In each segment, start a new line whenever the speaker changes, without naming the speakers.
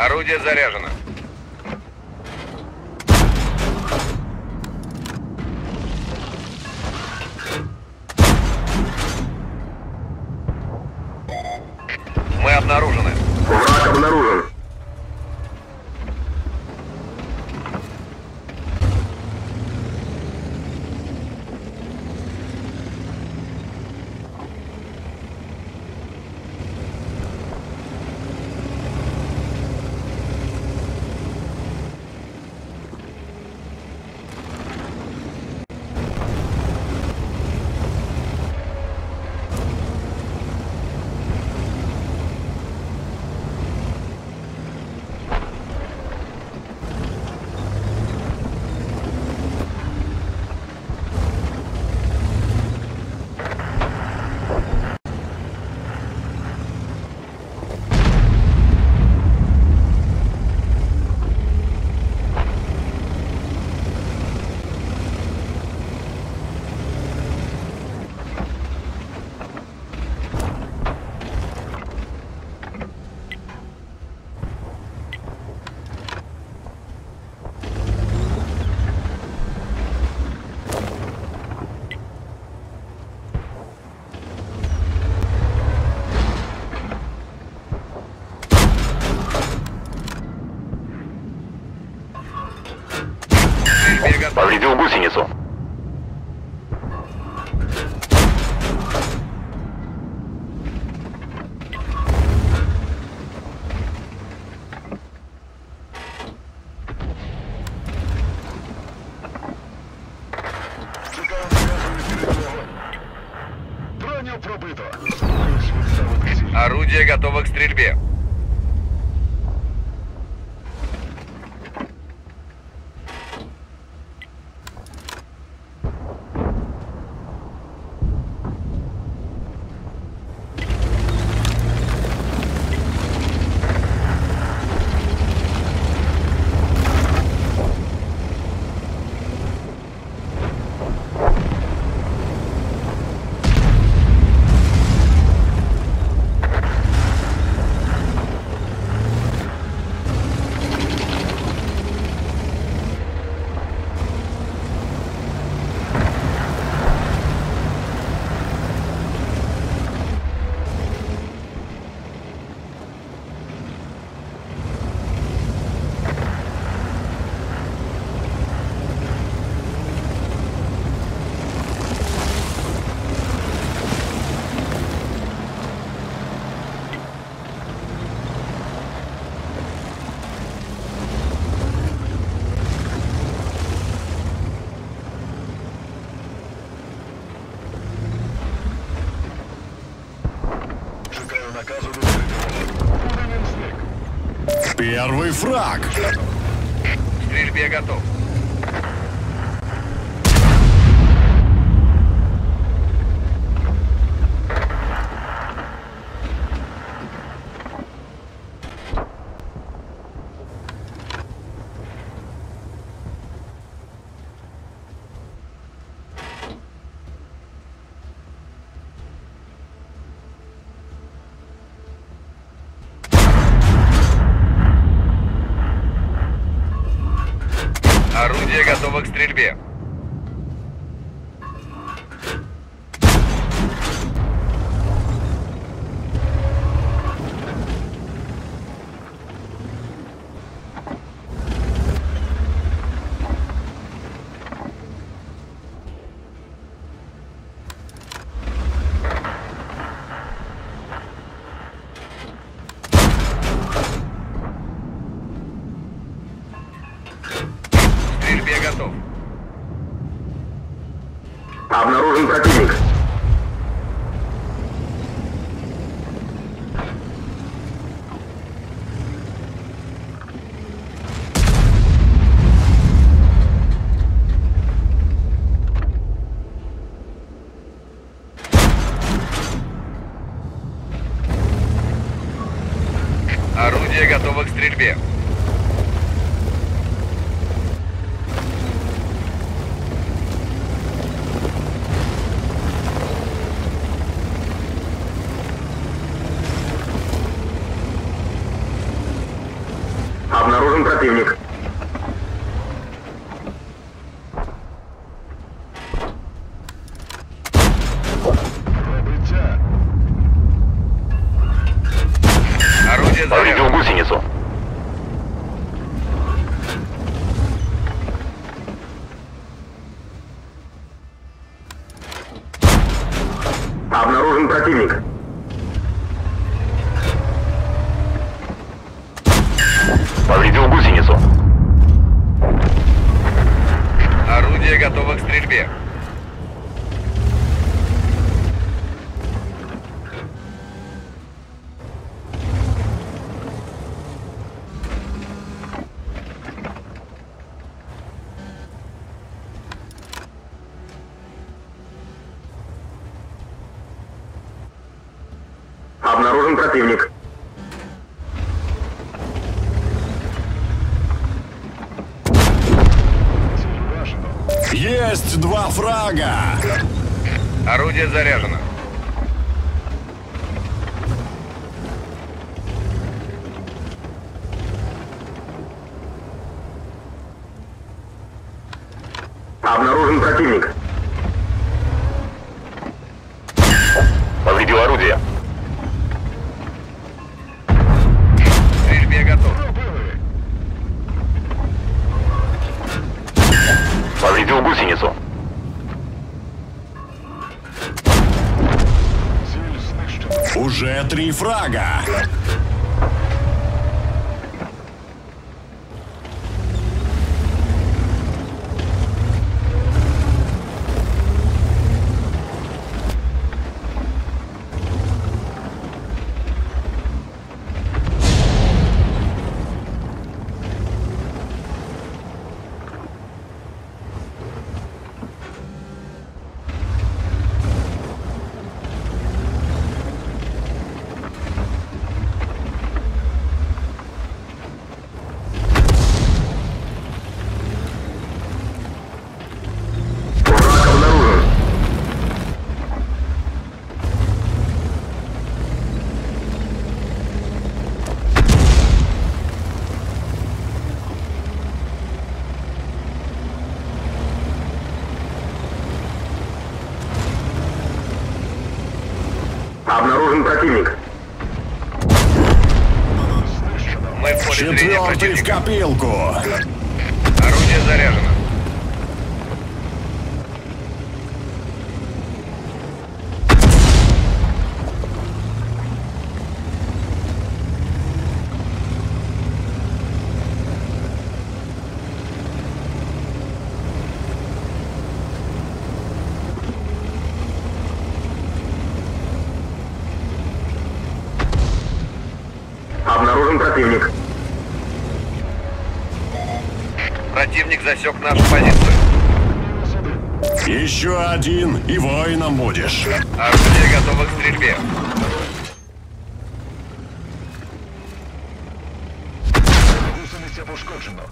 Орудие заряжено. Мы обнаружены.
Враг обнаружен.
Стрельбе готов.
Повредил гусеницу.
Броню пробито.
Готово к стрельбе.
Первый фраг.
К стрельбе готов. Готово к стрельбе. К стрельбе готов.
Обнаружен противник.
Орудие готово к стрельбе.
Противник.
Пробиття.
Орудие
Повредил гусеницу. Обнаружен противник.
Готово к стрельбе.
Обнаружен противник.
Есть два фрага!
Орудие заряжено.
Три фрага!
Враг обнаружен. Обнаружен противник.
Знищено.
Мы в поле
Четвертый в копилку!
Орудие заряжено.
Обнаружен противник.
Противник засек нашу позицию.
Еще один, и воином будешь.
Орудие готово к стрельбе.
Гусениця пошкоджено.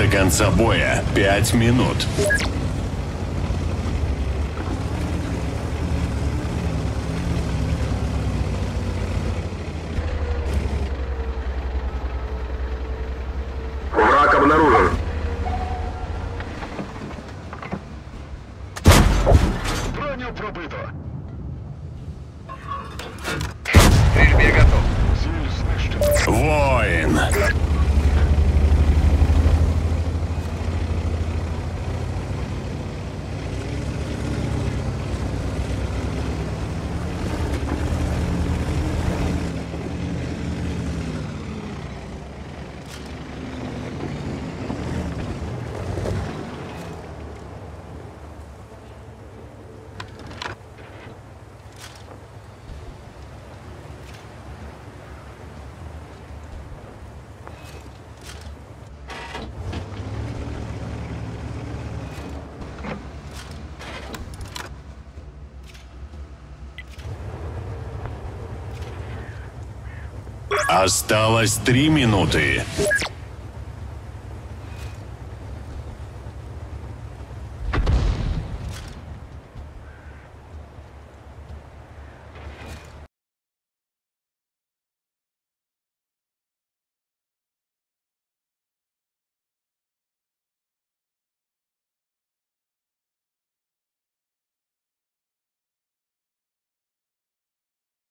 До конца боя пять минут.
Враг обнаружен.
Осталось три минуты.